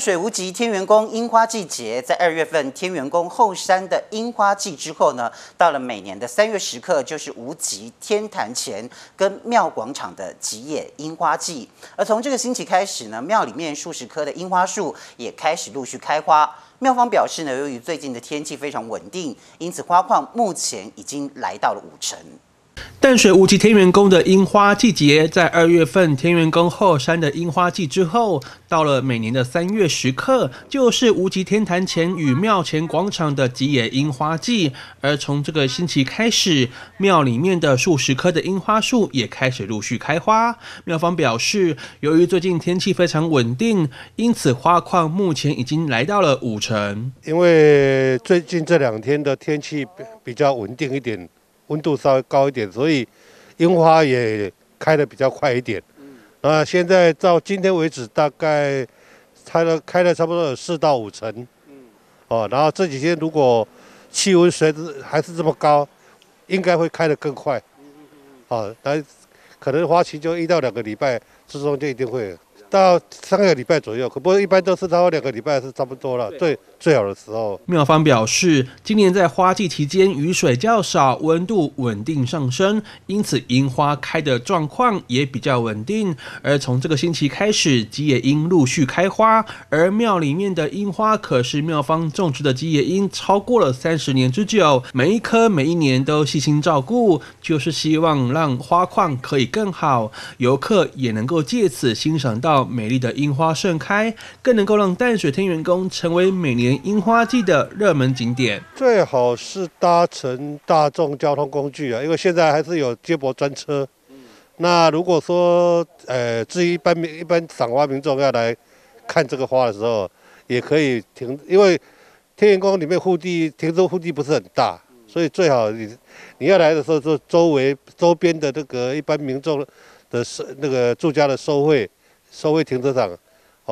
水无极天元宫樱花季节，在二月份天元宫后山的樱花季之后呢，到了每年的三月时刻，就是无极天坛前跟庙广场的吉野樱花季。而从这个星期开始呢，庙里面数十棵的樱花树也开始陆续开花。庙方表示呢，由于最近的天气非常稳定，因此花况目前已经来到了五成。淡水无极天元宫的樱花季节，在二月份天元宫后山的樱花季之后，到了每年的三月时刻，就是无极天坛前与庙前广场的吉野樱花季。而从这个星期开始，庙里面的数十棵的樱花树也开始陆续开花。庙方表示，由于最近天气非常稳定，因此花况目前已经来到了五成。因为最近这两天的天气比较稳定一点。温度稍微高一点，所以樱花也开的比较快一点。啊，现在到今天为止，大概开了开了差不多有四到五成。哦，然后这几天如果气温随着还是这么高，应该会开得更快。哦，但可能花期就一到两个礼拜之中就一定会。到三个礼拜左右，可不过一般都是到两个礼拜是差不多了，最最好的时候。妙方表示，今年在花季期间雨水较少，温度稳定上升，因此樱花开的状况也比较稳定。而从这个星期开始，吉野樱陆续开花，而庙里面的樱花可是妙方种植的吉野樱，超过了三十年之久，每一棵每一年都细心照顾，就是希望让花况可以更好，游客也能够借此欣赏到。美丽的樱花盛开，更能够让淡水天元宫成为每年樱花季的热门景点。最好是搭乘大众交通工具啊，因为现在还是有接驳专车。那如果说，呃，至于一般民、一般赏花民众要来看这个花的时候，也可以停，因为天元宫里面护地停车护地不是很大，所以最好你你要来的时候，就周围周边的这个一般民众的收那个住家的收费。收费停车场。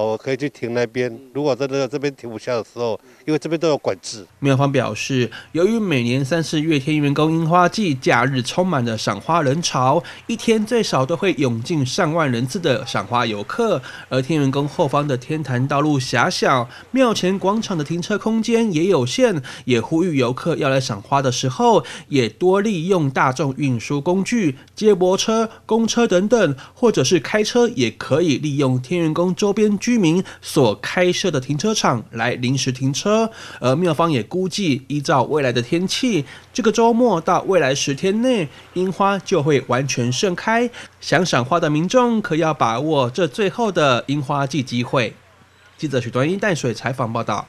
我可以去停那边。如果在这个这边停不下的时候，因为这边都有管制。妙方表示，由于每年三四月天元宫樱花季假日充满了赏花人潮，一天最少都会涌进上万人次的赏花游客。而天元宫后方的天坛道路狭小，庙前广场的停车空间也有限，也呼吁游客要来赏花的时候，也多利用大众运输工具，接驳车、公车等等，或者是开车也可以利用天元宫周边。居民所开设的停车场来临时停车，而庙方也估计，依照未来的天气，这个周末到未来十天内，樱花就会完全盛开。想赏花的民众可要把握这最后的樱花季机会。记者许端一淡水采访报道。